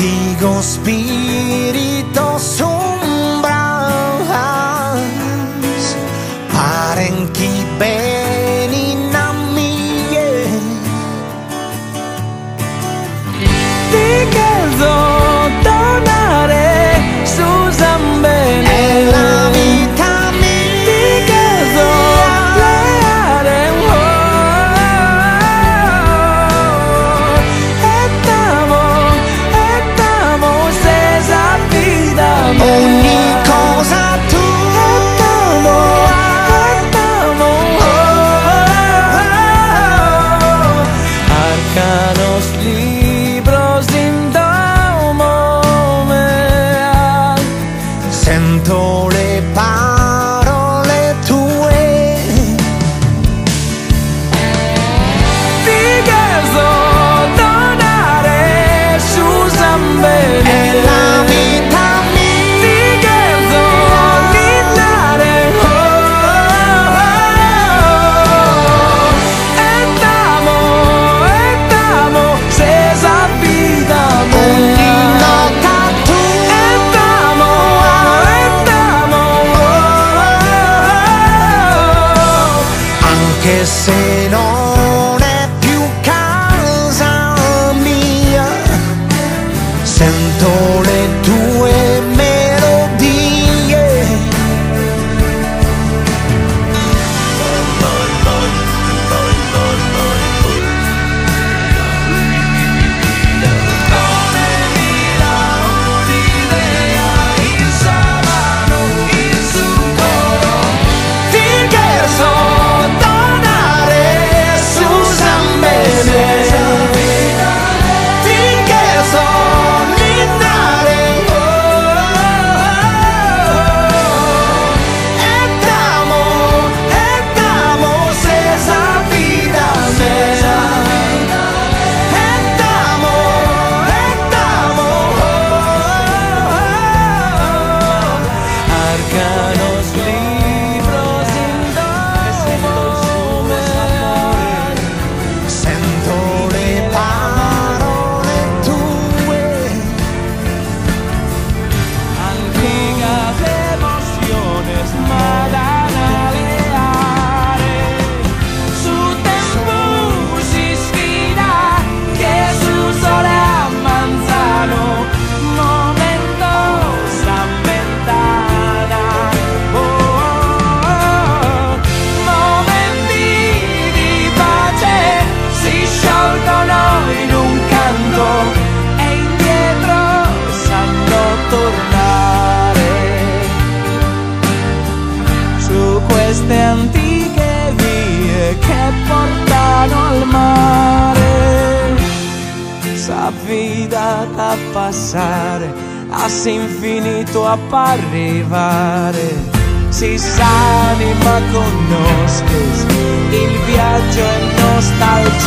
Eagles be que se nos vita da passare, a se infinito apparivare. Si s'anima conosches, il viaggio è nostalgia.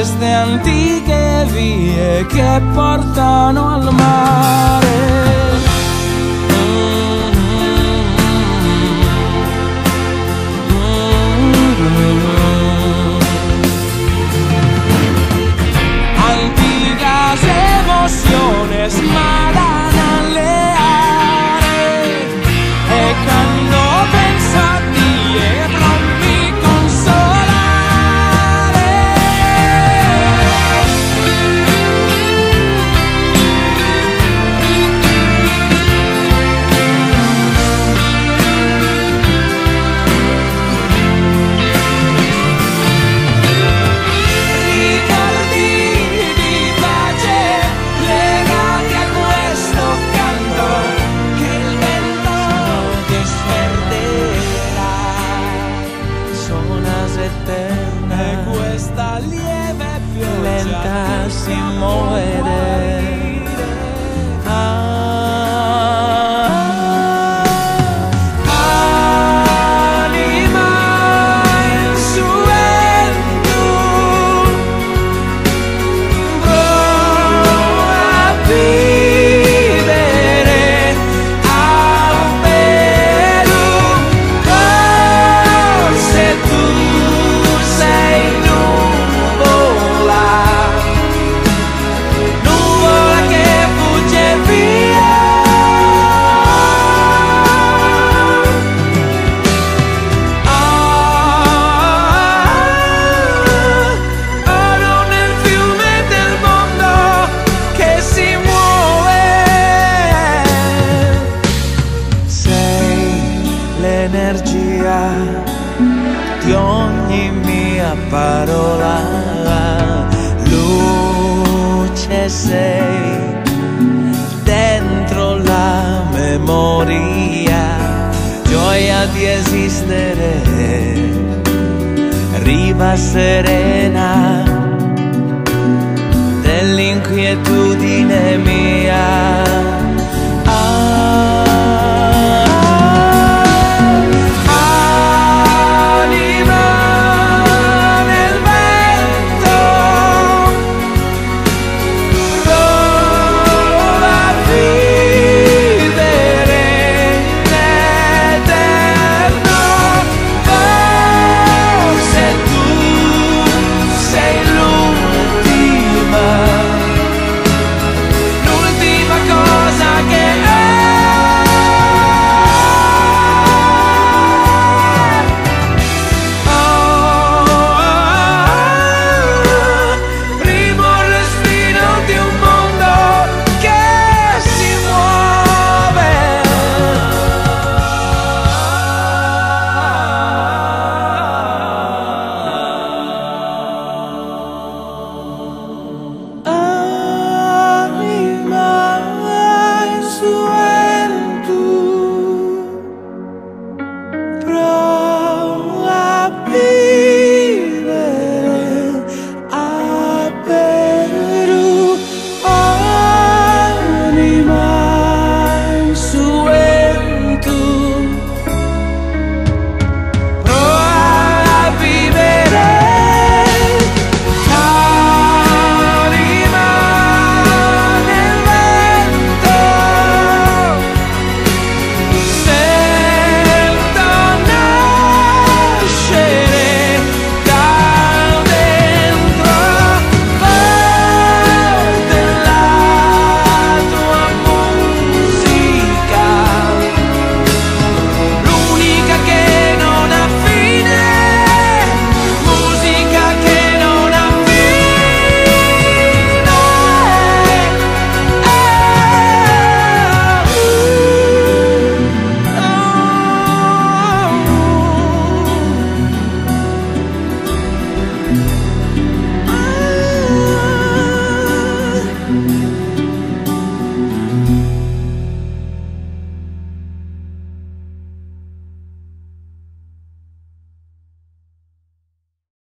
queste antiche vie che portano al mare. Sei dentro la memoria, gioia di esistere, riva serena dell'inquietudine mia.